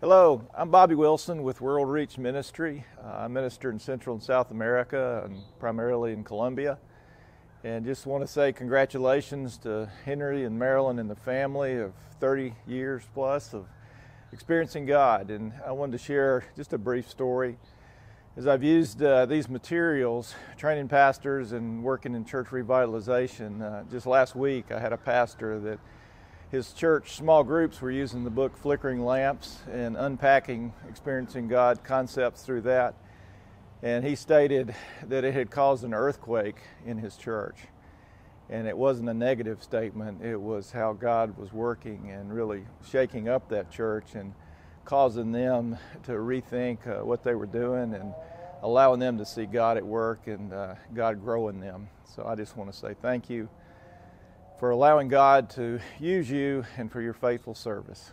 Hello, I'm Bobby Wilson with World Reach Ministry. Uh, I minister in Central and South America and primarily in Colombia. And just want to say congratulations to Henry and Marilyn and the family of 30 years plus of experiencing God. And I wanted to share just a brief story. As I've used uh, these materials, training pastors and working in church revitalization, uh, just last week I had a pastor that his church small groups were using the book Flickering Lamps and unpacking experiencing God concepts through that. And he stated that it had caused an earthquake in his church. And it wasn't a negative statement, it was how God was working and really shaking up that church and causing them to rethink uh, what they were doing and allowing them to see God at work and uh, God growing them. So I just want to say thank you for allowing God to use you and for your faithful service.